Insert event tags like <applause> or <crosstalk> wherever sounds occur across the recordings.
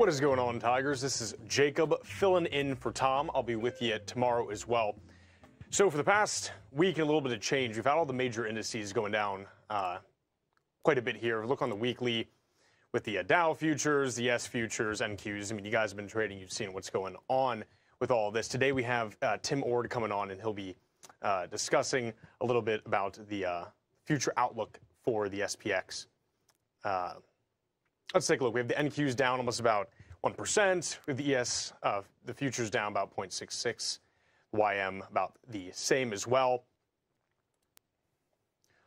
What is going on, Tigers? This is Jacob filling in for Tom. I'll be with you tomorrow as well. So, for the past week and a little bit of change, we've had all the major indices going down uh, quite a bit here. Look on the weekly with the uh, Dow futures, the S futures, NQs. I mean, you guys have been trading, you've seen what's going on with all this. Today we have uh, Tim Ord coming on, and he'll be uh, discussing a little bit about the uh, future outlook for the SPX. Let's take a look. We have the NQs down almost about 1%. We have the ES, uh, the futures down about 0.66. YM about the same as well.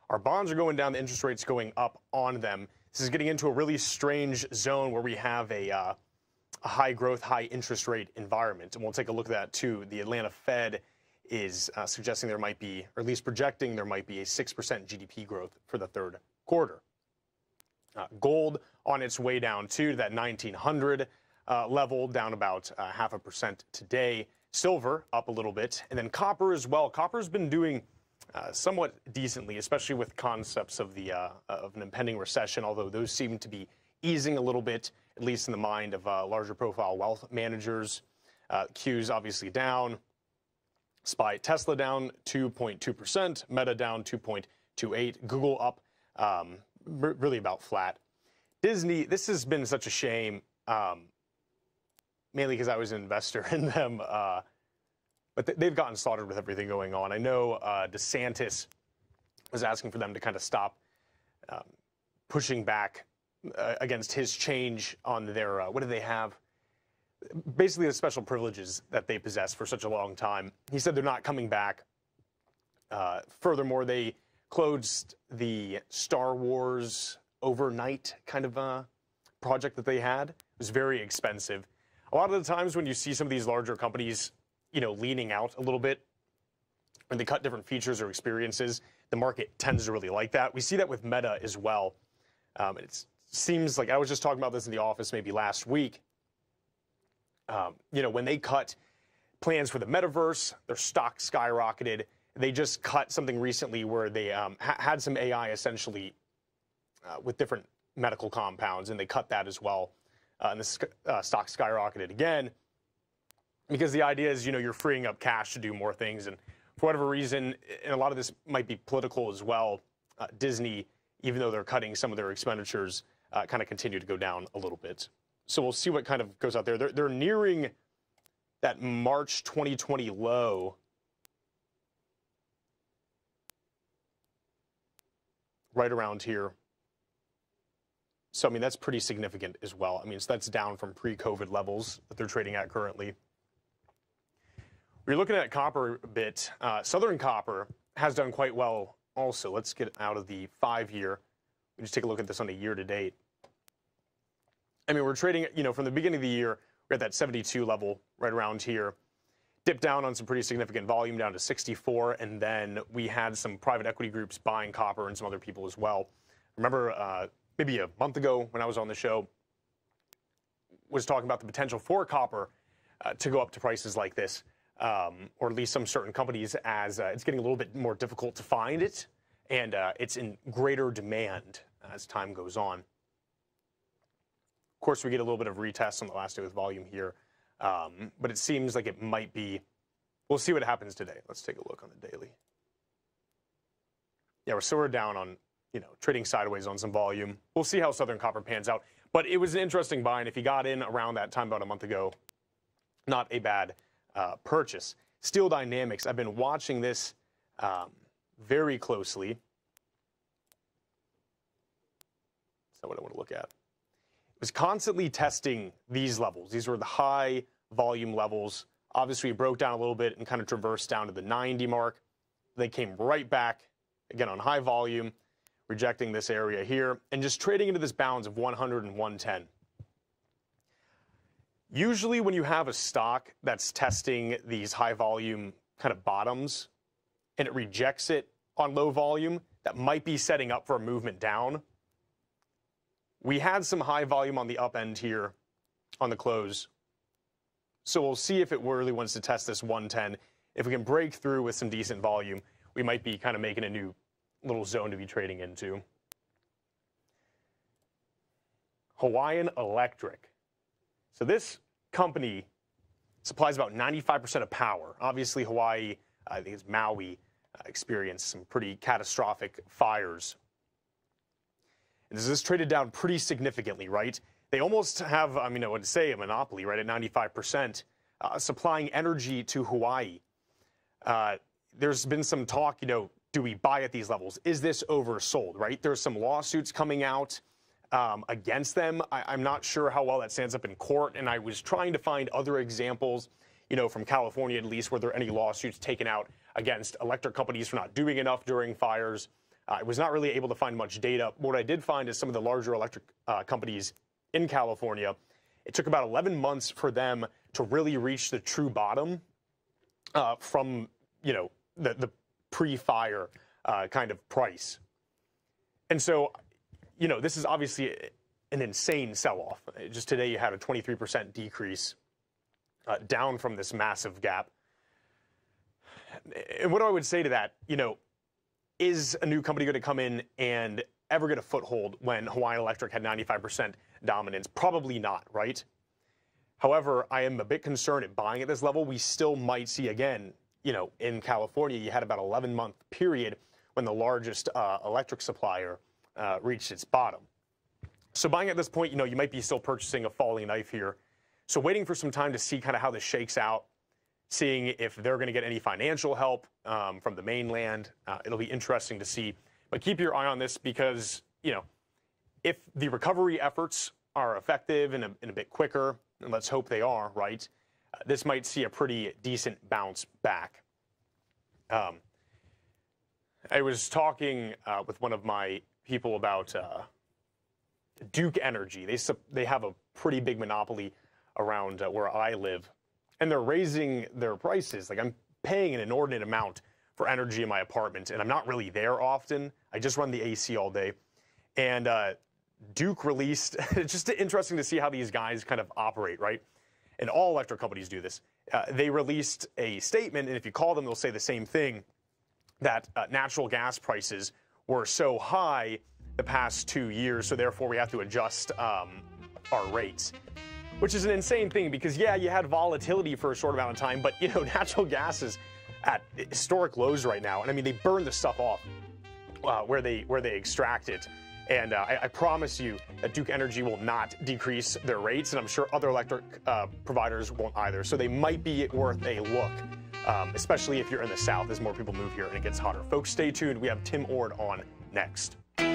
Our bonds are going down, the interest rates going up on them. This is getting into a really strange zone where we have a, uh, a high growth, high interest rate environment. And we'll take a look at that too. The Atlanta Fed is uh, suggesting there might be, or at least projecting there might be a 6% GDP growth for the third quarter. Uh, gold on its way down to that 1900 uh, level, down about uh, half a percent today. Silver up a little bit, and then copper as well. Copper's been doing uh, somewhat decently, especially with concepts of the uh, of an impending recession. Although those seem to be easing a little bit, at least in the mind of uh, larger profile wealth managers. Q's obviously down. SPY Tesla down 2.2%, Meta down 2.28, Google up um, really about flat. Disney, this has been such a shame, um, mainly because I was an investor <laughs> in them. Uh, but th- they've gotten slaughtered with everything going on. I know uh, DeSantis was asking for them to kind of stop um, pushing back uh, against his change on their, uh, what do they have? Basically, the special privileges that they possess for such a long time. He said they're not coming back. Uh, furthermore, they closed the Star Wars overnight kind of uh, project that they had. It was very expensive. A lot of the times when you see some of these larger companies, you know, leaning out a little bit, when they cut different features or experiences, the market tends to really like that. We see that with Meta as well. Um, it seems like I was just talking about this in the office maybe last week. Um, you know, when they cut plans for the metaverse, their stock skyrocketed. They just cut something recently where they um, ha- had some AI essentially uh, with different medical compounds, and they cut that as well. Uh, and the uh, stock skyrocketed again because the idea is, you know, you're freeing up cash to do more things. And for whatever reason, and a lot of this might be political as well, uh, Disney, even though they're cutting some of their expenditures, uh, kind of continue to go down a little bit. So we'll see what kind of goes out there. They're, they're nearing that March 2020 low right around here. So, I mean, that's pretty significant as well. I mean, so that's down from pre COVID levels that they're trading at currently. We're looking at copper a bit. Uh, Southern Copper has done quite well also. Let's get out of the five year. We just take a look at this on a year to date. I mean, we're trading, you know, from the beginning of the year, we're at that 72 level right around here dipped down on some pretty significant volume down to 64, and then we had some private equity groups buying copper and some other people as well. Remember, uh, maybe a month ago when I was on the show, was talking about the potential for copper uh, to go up to prices like this, um, or at least some certain companies, as uh, it's getting a little bit more difficult to find it, and uh, it's in greater demand as time goes on. Of course, we get a little bit of retest on the last day with volume here. Um, but it seems like it might be. We'll see what happens today. Let's take a look on the daily. Yeah, we're so down on you know trading sideways on some volume. We'll see how Southern Copper pans out. But it was an interesting buy, and if you got in around that time about a month ago, not a bad uh, purchase. Steel Dynamics. I've been watching this um, very closely. That's not what I want to look at. It was constantly testing these levels. These were the high volume levels. Obviously, it broke down a little bit and kind of traversed down to the 90 mark. They came right back, again, on high volume, rejecting this area here, and just trading into this bounds of 100 and 110. Usually, when you have a stock that's testing these high volume kind of bottoms and it rejects it on low volume, that might be setting up for a movement down. We had some high volume on the up end here on the close. So we'll see if it really wants to test this 110. If we can break through with some decent volume, we might be kind of making a new little zone to be trading into. Hawaiian Electric. So this company supplies about 95% of power. Obviously, Hawaii, I think it's Maui, uh, experienced some pretty catastrophic fires. And this is traded down pretty significantly, right? They almost have, I mean, I would say a monopoly, right, at 95%, uh, supplying energy to Hawaii. Uh, there's been some talk, you know, do we buy at these levels? Is this oversold, right? There's some lawsuits coming out um, against them. I, am not sure how well that stands up in court, and I was trying to find other examples, you know, from California at least, were there any lawsuits taken out against electric companies for not doing enough during fires? I was not really able to find much data. What I did find is some of the larger electric uh, companies in California, it took about 11 months for them to really reach the true bottom uh, from, you know, the, the pre-fire uh, kind of price. And so, you know, this is obviously an insane sell-off. Just today, you had a 23% decrease uh, down from this massive gap. And what I would say to that, you know, is a new company going to come in and ever get a foothold when Hawaiian Electric had 95% dominance? Probably not, right? However, I am a bit concerned at buying at this level. We still might see again you know, in California, you had about 11 month period when the largest uh, electric supplier uh, reached its bottom. So buying at this point, you know, you might be still purchasing a falling knife here. So waiting for some time to see kind of how this shakes out, seeing if they're going to get any financial help um, from the mainland. Uh, it'll be interesting to see. But keep your eye on this because, you know, if the recovery efforts are effective and a, and a bit quicker, and let's hope they are, right? this might see a pretty decent bounce back. Um, I was talking uh, with one of my people about uh, Duke Energy. They they have a pretty big monopoly around uh, where I live, and they're raising their prices. Like I'm paying an inordinate amount for energy in my apartment, and I'm not really there often. I just run the AC all day, and uh, Duke released. <laughs> it's just interesting to see how these guys kind of operate, right? and all electric companies do this. Uh, they released a statement, and if you call them, they'll say the same thing that uh, natural gas prices were so high the past two years, so therefore we have to adjust um, our rates. Which is an insane thing because, yeah, you had volatility for a short amount of time, but, you know, <laughs> natural gas is at historic lows right now. And I mean, they burn the stuff off uh, where, they, where they extract it. And uh, I, I, promise you that Duke Energy will not decrease their rates, and I'm sure other electric uh, providers won't either. So they might be worth a look, um, especially if you're in the South as more people move here and it gets hotter. Folks, stay tuned. We have Tim Ord on next.